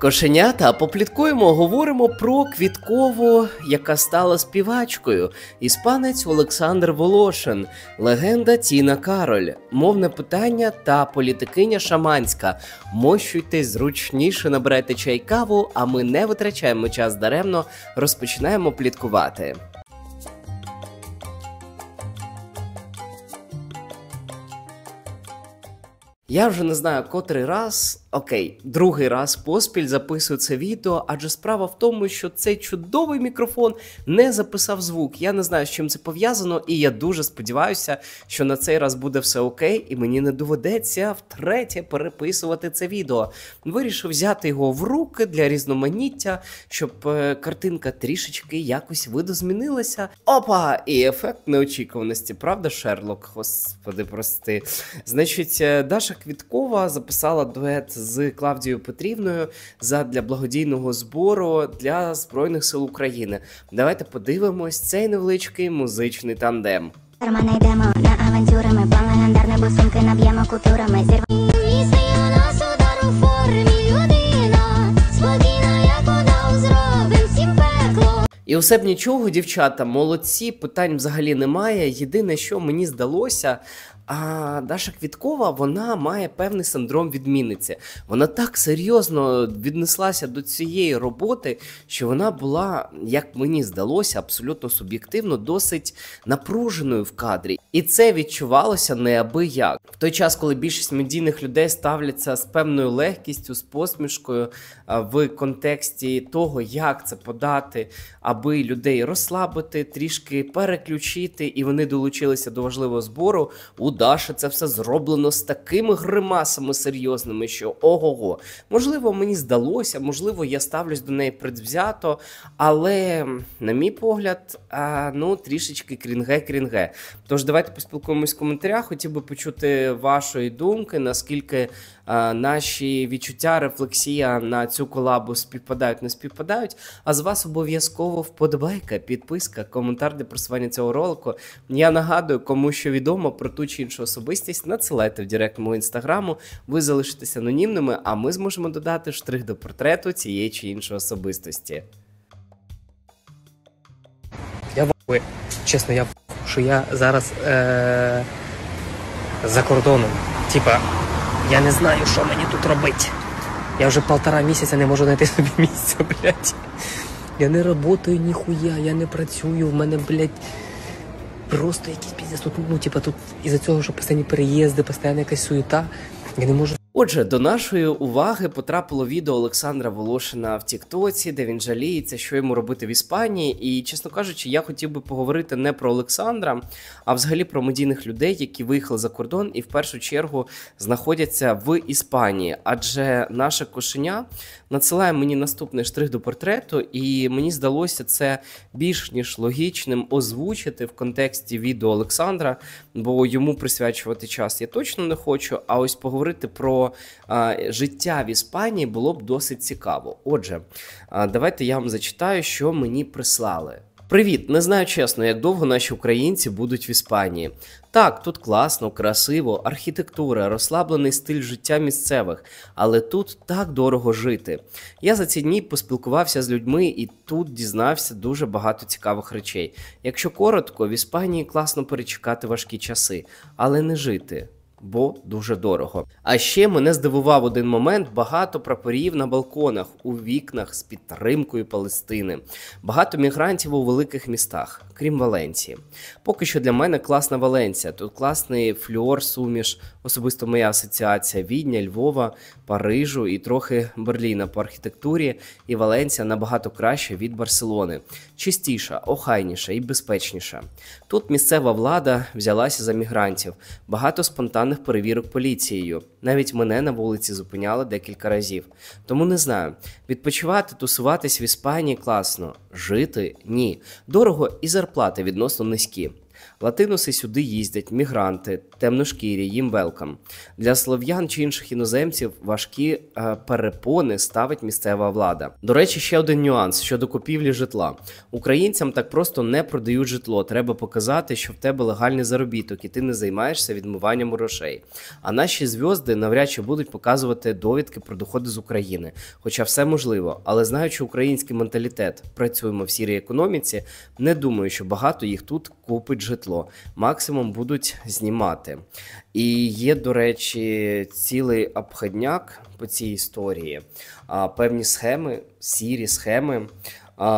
Кошенята попліткуємо, говоримо про Квіткову, яка стала співачкою, іспанець Олександр Волошин, легенда Тіна Кароль, мовне питання та політикиня Шаманська. Мощуйтесь зручніше набирайте чай каву, а ми не витрачаємо час даремно, розпочинаємо пліткувати. Я вже не знаю котрий раз, окей, другий раз поспіль записую це відео, адже справа в тому, що цей чудовий мікрофон не записав звук. Я не знаю, з чим це пов'язано, і я дуже сподіваюся, що на цей раз буде все окей, і мені не доведеться втретє переписувати це відео. Вирішив взяти його в руки для різноманіття, щоб е, картинка трішечки якось видозмінилася. Опа! І ефект неочікуваності, правда, Шерлок? Господи, прости. Значить, е, Даша Квіткова записала дует з Клавдією Петрівною задля благодійного збору для Збройних сил України. Давайте подивимось цей невеличкий музичний тандем. Романе йдемо на авантюри, ми план легендарний, бо сумки наб'ємо купюрами. Зірвемо місце у нас формі людина. Спокійна, як вода, зробим всім пекло. І усе б нічого, дівчата, молодці, питань взагалі немає. Єдине, що мені здалося. А Даша Квіткова вона має певний синдром відмінниці. Вона так серйозно віднеслася до цієї роботи, що вона була, як мені здалося, абсолютно суб'єктивно, досить напруженою в кадрі. І це відчувалося неабияк. В той час, коли більшість медійних людей ставляться з певною легкістю, з посмішкою в контексті того, як це подати, аби людей розслабити, трішки переключити, і вони долучилися до важливого збору. У Даші це все зроблено з такими гримасами серйозними, що ого-го. Можливо, мені здалося, можливо, я ставлюсь до неї предвзято, але, на мій погляд, а, ну трішечки крінге-крінге. Тож давайте поспілкуємось в коментарях. Хотів би почути вашої думки, наскільки а, наші відчуття, рефлексія на цю колабу співпадають, не співпадають. А з вас обов'язково вподобайка, підписка, коментар для просування цього ролику. Я нагадую, кому що відомо про ту чи іншу особистість, надсилайте в директ мого інстаграму, ви залишитесь анонімними, а ми зможемо додати штрих до портрету цієї чи іншої особистості. Я в чесно, я в- що я зараз е- за кордоном. Типа, я не знаю, що мені тут робити. Я вже полтора місяця не можу знайти собі місця, блядь. Я не працюю ніхуя, я не працюю, в мене, блядь, просто якийсь піздець. Тут, ну, типу, тут із-за цього, що постійні переїзди, постійна якась суєта. Я не можу Отже, до нашої уваги потрапило відео Олександра Волошина в Тіктоці, де він жаліється, що йому робити в Іспанії. І, чесно кажучи, я хотів би поговорити не про Олександра, а взагалі про медійних людей, які виїхали за кордон і в першу чергу знаходяться в Іспанії. Адже наше кошеня надсилає мені наступний штрих до портрету, і мені здалося це більш ніж логічним озвучити в контексті відео Олександра, бо йому присвячувати час я точно не хочу. А ось поговорити про а, життя в Іспанії було б досить цікаво. Отже, а, давайте я вам зачитаю, що мені прислали. Привіт, не знаю чесно, як довго наші українці будуть в Іспанії. Так, тут класно, красиво, архітектура, розслаблений стиль життя місцевих, але тут так дорого жити. Я за ці дні поспілкувався з людьми і тут дізнався дуже багато цікавих речей. Якщо коротко, в Іспанії класно перечекати важкі часи, але не жити. Бо дуже дорого. А ще мене здивував один момент: багато прапорів на балконах, у вікнах з підтримкою Палестини, багато мігрантів у великих містах, крім Валенції. Поки що для мене класна Валенція. Тут класний фльор, суміш, особисто моя асоціація Відня, Львова, Парижу і трохи Берліна по архітектурі. І Валенція набагато краще від Барселони, чистіша, охайніша і безпечніша. Тут місцева влада взялася за мігрантів, багато спонтанних перевірок поліцією. Навіть мене на вулиці зупиняли декілька разів. Тому не знаю. Відпочивати, тусуватись в Іспанії класно, жити ні. Дорого і зарплати відносно низькі. Латинуси сюди їздять, мігранти, темношкірі, їм велкам. Для слов'ян чи інших іноземців важкі е, перепони ставить місцева влада. До речі, ще один нюанс щодо купівлі житла. Українцям так просто не продають житло. Треба показати, що в тебе легальний заробіток, і ти не займаєшся відмиванням грошей. А наші зв'язки навряд чи будуть показувати довідки про доходи з України. Хоча все можливо, але знаючи український менталітет, працюємо в сірій економіці. Не думаю, що багато їх тут купить житло. Максимум будуть знімати. І є, до речі, цілий обходняк по цій історії. А, певні схеми, сірі схеми.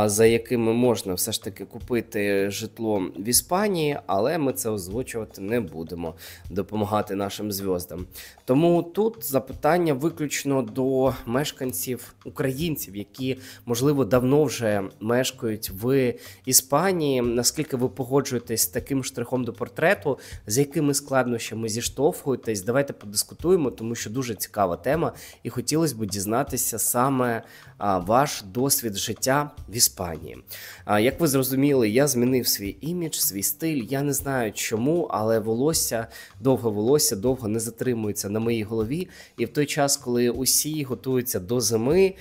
За якими можна все ж таки купити житло в Іспанії, але ми це озвучувати не будемо, допомагати нашим зв'яздам. Тому тут запитання виключно до мешканців українців, які можливо давно вже мешкають в Іспанії. Наскільки ви погоджуєтесь з таким штрихом до портрету, з якими складнощами зіштовхуєтесь? Давайте подискутуємо, тому що дуже цікава тема, і хотілося б дізнатися саме ваш досвід життя в Іспанії. А, як ви зрозуміли, я змінив свій імідж, свій стиль. Я не знаю чому, але волосся, довге волосся довго не затримується на моїй голові. І в той час, коли усі готуються до зими,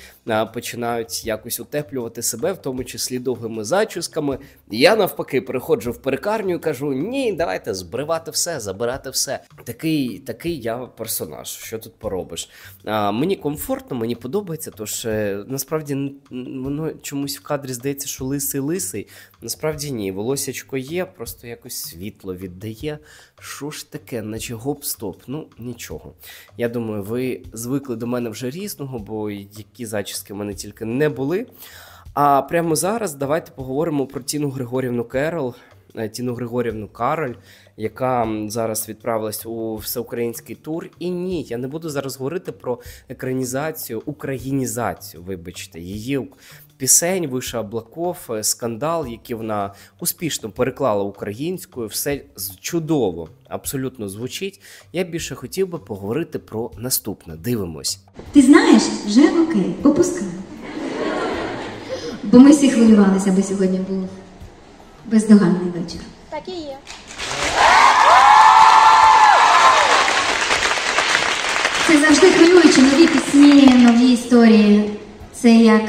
починають якось утеплювати себе, в тому числі довгими зачісками. Я навпаки переходжу в перекарню і кажу: ні, давайте збривати все, забирати все. Такий, такий я персонаж. Що тут поробиш? А, мені комфортно, мені подобається, тож е, насправді воно чомусь в кадрі здається, що лисий лисий. Насправді ні, волосячко є, просто якось світло віддає. Що ж таке, наче гоп-стоп? Ну нічого. Я думаю, ви звикли до мене вже різного, бо які зачіски в мене тільки не були. А прямо зараз давайте поговоримо про Тіну Григорівну Керол, е, Тіну Григорівну Кароль, яка зараз відправилась у всеукраїнський тур. І ні, я не буду зараз говорити про екранізацію, українізацію, вибачте, її пісень Виша Облаков, е, скандал, який вона успішно переклала українською. Все чудово, абсолютно звучить. Я більше хотів би поговорити про наступне. Дивимось. Ти знаєш, вже окей, попускай. Бо ми всі хвилювалися, аби сьогодні був бездоганний вечір. Так і є. Це завжди хвилююче, нові пісні, нові історії. Це як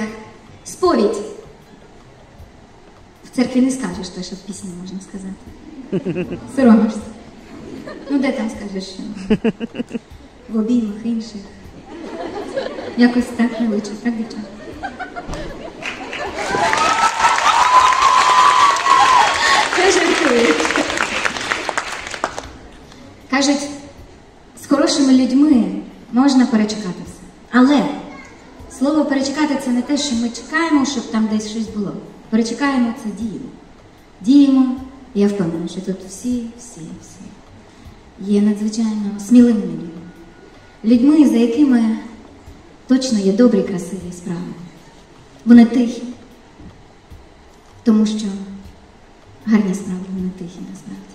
сповідь. В церкві не скажеш те, що в пісні можна сказати. Соромишся. Ну, де там скажеш що? В обіймах інших. Якось так невиче, так, дівчата? Я жартую. Кажуть, з хорошими людьми можна перечекати все. Але слово перечекати це не те, що ми чекаємо, щоб там десь щось було. Перечекаємо це діємо. Діємо, і я впевнена, що тут всі, всі, всі є надзвичайно сміливими людьми. Людьми, за якими точно є добрі, красиві справи. Вони тихі, тому що гарні справи вони тихі насправді.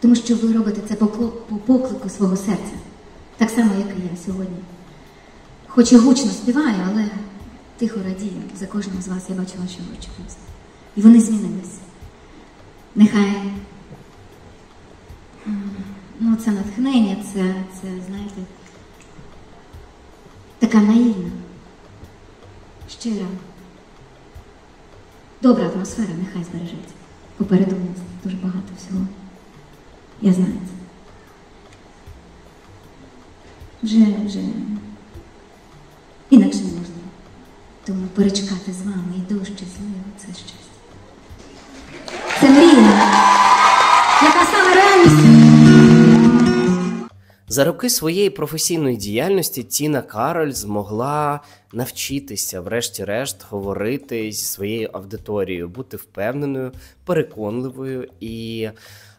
Тому що ви робите це по по поклику свого серця, так само, як і я сьогодні. Хоч і гучно співаю, але тихо радію. За кожного з вас я що очі просто. І вони змінилися. Нехай ну, це натхнення, це, це, знаєте, така наївна, щира, добра атмосфера, нехай збережеться. Попереду нас дуже багато всього. Я знаю це. Вже, вже інакше не можна. Тому перечекати з вами і дуже щасливо це щастя. Це мрія, яка стала реальністю. За роки своєї професійної діяльності Тіна Кароль змогла навчитися, врешті-решт, говорити зі своєю аудиторією, бути впевненою, переконливою і.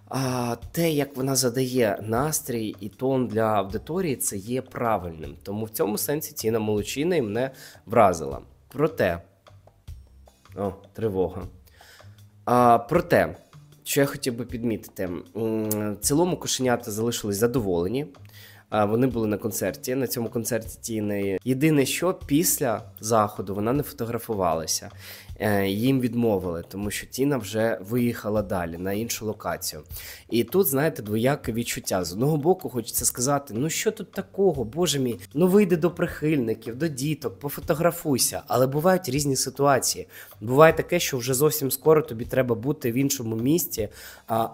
А те, як вона задає настрій і тон для аудиторії, це є правильним. Тому в цьому сенсі Тіна Молодчина і мене вразила. Проте, о, тривога. А, проте, що я хотів би підмітити, в цілому кошенята залишились задоволені. Вони були на концерті. На цьому концерті Тіни. Єдине, що після заходу вона не фотографувалася. Е, Їм відмовили, тому що Тіна вже виїхала далі на іншу локацію. І тут, знаєте, двояке відчуття. З одного боку, хочеться сказати: ну що тут такого, боже мій, ну вийди до прихильників, до діток, пофотографуйся. Але бувають різні ситуації. Буває таке, що вже зовсім скоро тобі треба бути в іншому місті,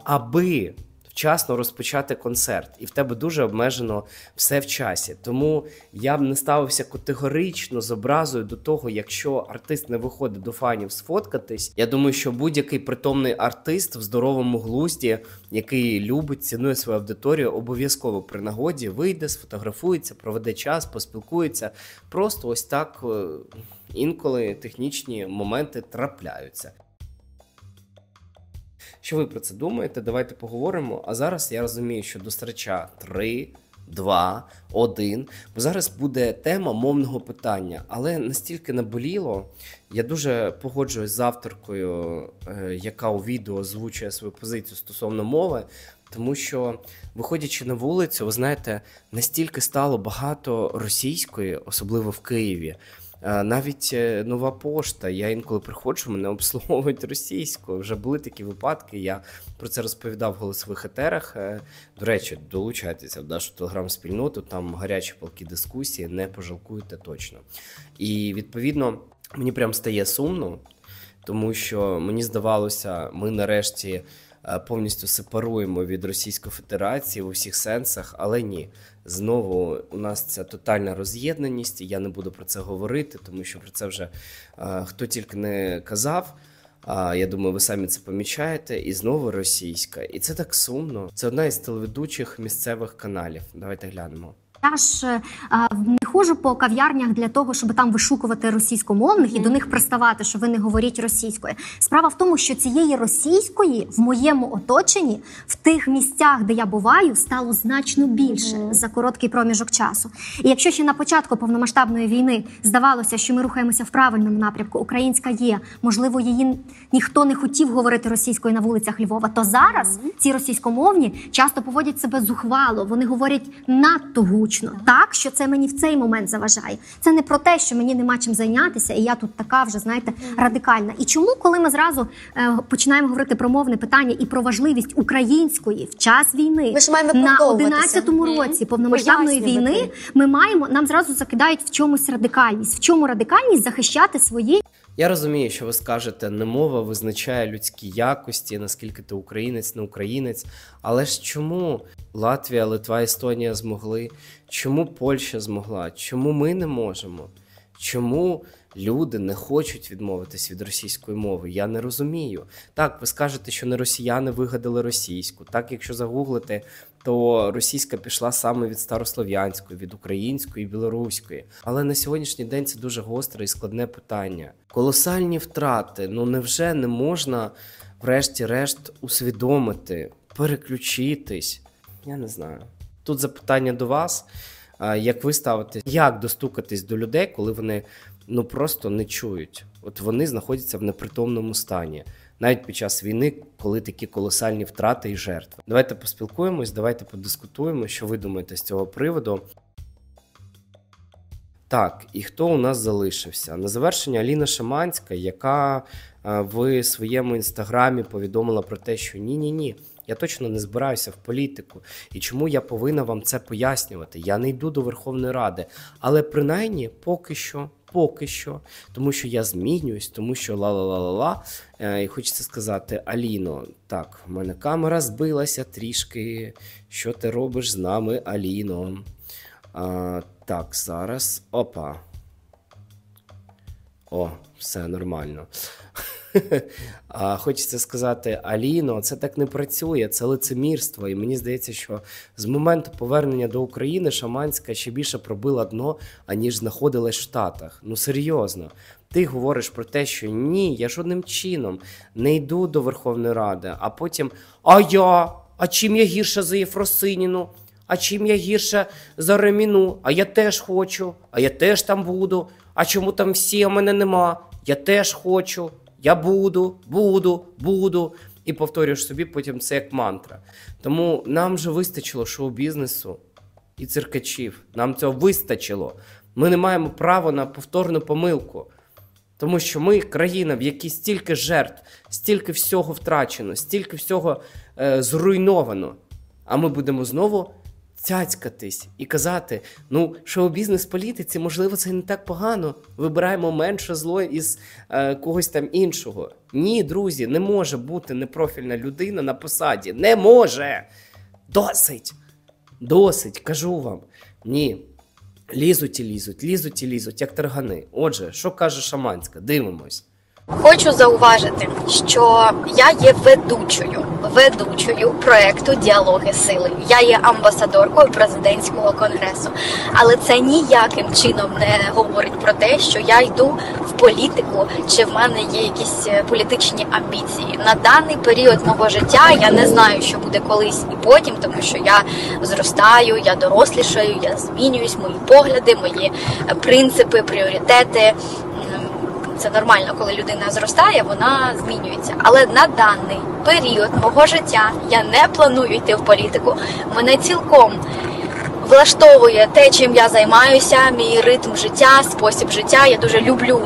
аби вчасно розпочати концерт, і в тебе дуже обмежено все в часі. Тому я б не ставився категорично з образою до того, якщо артист не виходить до фанів сфоткатись. Я думаю, що будь-який притомний артист в здоровому глузді, який любить, цінує свою аудиторію, обов'язково при нагоді вийде, сфотографується, проведе час, поспілкується. Просто ось так е, інколи технічні моменти трапляються. Що ви про це думаєте? Давайте поговоримо. А зараз я розумію, що до стріча 3, 2, 1. Бо зараз буде тема мовного питання, але настільки наболіло. Я дуже погоджуюсь з авторкою, е, яка у відео озвучує свою позицію стосовно мови. Тому що, виходячи на вулицю, ви знаєте, настільки стало багато російської, особливо в Києві. Навіть е, нова пошта. Я інколи приходжу, мене обслуговують російською. Вже були такі випадки. Я про це розповідав в голосових етерах. Е, До речі, долучайтеся в нашу телеграм-спільноту, там гарячі палкі дискусії, не пожалкуєте точно. І відповідно мені прям стає сумно, тому що мені здавалося, ми нарешті повністю сепаруємо від Російської Федерації в усіх сенсах, але ні. Знову у нас ця тотальна роз'єднаність, я не буду про це говорити, тому що про це вже е, хто тільки не казав. А я думаю, ви самі це помічаєте. І знову російська. І це так сумно. Це одна із телеведучих місцевих каналів. Давайте глянемо. Ж е, ходжу по кав'ярнях для того, щоб там вишукувати російськомовних і до них приставати, що ви не говоріть російською. Справа в тому, що цієї російської в моєму оточенні в тих місцях, де я буваю, стало значно більше за короткий проміжок часу. І якщо ще на початку повномасштабної війни здавалося, що ми рухаємося в правильному напрямку, українська є, можливо, її ніхто не хотів говорити російською на вулицях Львова, то зараз ці російськомовні часто поводять себе зухвало, вони говорять надто гучно, так що це мені в цей момент заважає. Це не про те, що мені нема чим зайнятися, і я тут така вже знаєте радикальна. І чому, коли ми зразу е, починаємо говорити про мовне питання і про важливість української в час війни Ми ж маємо на виправдовуватися. 11-му році повномасштабної Пояснювати. війни, ми маємо нам зразу закидають в чомусь радикальність. В чому радикальність захищати свої Я розумію, що ви скажете, не мова визначає людські якості, наскільки ти українець, не українець. Але ж чому Латвія, Литва, Естонія змогли? Чому Польща змогла? Чому ми не можемо? Чому люди не хочуть відмовитись від російської мови? Я не розумію. Так, ви скажете, що не росіяни вигадали російську. Так, якщо загуглите, то російська пішла саме від старослов'янської, від української і білоруської. Але на сьогоднішній день це дуже гостре і складне питання. Колосальні втрати. Ну невже не можна, врешті-решт, усвідомити, переключитись? Я не знаю. Тут запитання до вас. Як ви ставитесь, як достукатись до людей, коли вони ну просто не чують? От вони знаходяться в непритомному стані, навіть під час війни, коли такі колосальні втрати і жертви. Давайте поспілкуємось, давайте подискутуємо, що ви думаєте з цього приводу. Так, і хто у нас залишився? На завершення Аліна Шаманська, яка в своєму інстаграмі повідомила про те, що ні-ні ні, я точно не збираюся в політику. І чому я повинна вам це пояснювати? Я не йду до Верховної Ради. Але принаймні поки що, поки що, тому що я змінююсь, тому що ла-ла-ла-ла-ла. Е, І хочеться сказати, Аліно, так, в мене камера збилася трішки. Що ти робиш з нами, Аліно? А, так, зараз. Опа. О, все нормально. А хочеться сказати, Аліно, це так не працює, це лицемірство. І мені здається, що з моменту повернення до України Шаманська ще більше пробила дно, аніж знаходилась в Штатах. Ну серйозно. Ти говориш про те, що ні, я жодним чином не йду до Верховної Ради, а потім а я? А чим я гірше за Єфросиніну? А чим я гірше за Реміну? А я теж хочу, а я теж там буду. А чому там всі, а мене нема? Я теж хочу, я буду, буду, буду. І повторюєш собі потім це як мантра. Тому нам вже вистачило шоу-бізнесу. і циркачів. Нам цього вистачило. Ми не маємо права на повторну помилку. Тому що ми країна, в якій стільки жертв, стільки всього втрачено, стільки всього е, зруйновано. А ми будемо знову цяцькатись і казати: ну, шоу-бізнес політиці, можливо, це не так погано. Вибираємо менше зло із е, когось там іншого. Ні, друзі, не може бути непрофільна людина на посаді. Не може. Досить. Досить, кажу вам. Ні. Лізуть і лізуть, лізуть і лізуть, як таргани. Отже, що каже Шаманська? Дивимось. Хочу зауважити, що я є ведучою, ведучою проекту Діалоги сили. Я є амбасадоркою президентського конгресу, але це ніяким чином не говорить про те, що я йду в політику чи в мене є якісь е, політичні амбіції. На даний період мого життя я не знаю, що буде колись і потім, тому що я зростаю, я дорослішаю, я змінююсь, мої погляди, мої е, принципи, пріоритети. Це нормально, коли людина зростає, вона змінюється. Але на даний період мого життя я не планую йти в політику. Мене цілком влаштовує те, чим я займаюся, мій ритм життя, спосіб життя. Я дуже люблю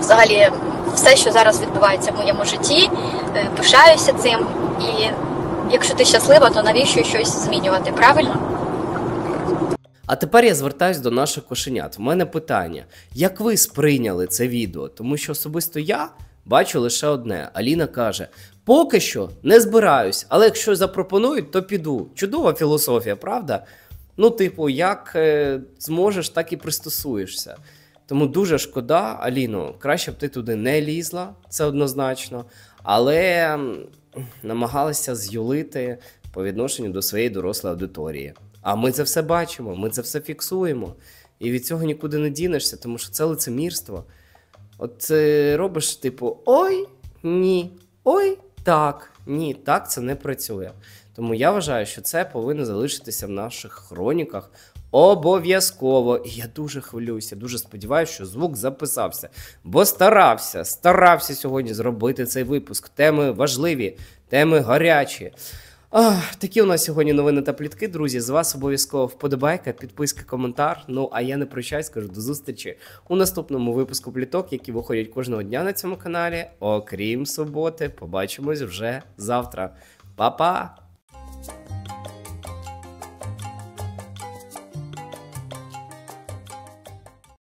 взагалі все, що зараз відбувається в моєму житті. Е, Пишаюся цим. І якщо ти щаслива, то навіщо щось змінювати? Правильно? А тепер я звертаюсь до наших кошенят. В мене питання: як ви сприйняли це відео? Тому що особисто я бачу лише одне. Аліна каже: поки що не збираюсь, але якщо запропонують, то піду. Чудова філософія, правда? Ну, типу, як е, зможеш, так і пристосуєшся. Тому дуже шкода, Аліно, краще б ти туди не лізла, це однозначно, але намагалася з'юлити по відношенню до своєї дорослої аудиторії. А ми це все бачимо, ми це все фіксуємо. І від цього нікуди не дінешся, тому що це лицемірство. От е, робиш, типу, ой, ні, ой, так, ні, так це не працює. Тому я вважаю, що це повинно залишитися в наших хроніках обов'язково. І я дуже хвилююся, дуже сподіваюся, що звук записався. Бо старався, старався сьогодні зробити цей випуск. Теми важливі, теми гарячі. Ах, такі у нас сьогодні новини та плітки, друзі. З вас обов'язково вподобайка, підписка, коментар. Ну а я не прощаюсь, кажу до зустрічі у наступному випуску пліток, які виходять кожного дня на цьому каналі. Окрім суботи, побачимось вже завтра. Па-па!